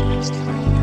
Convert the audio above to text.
She was.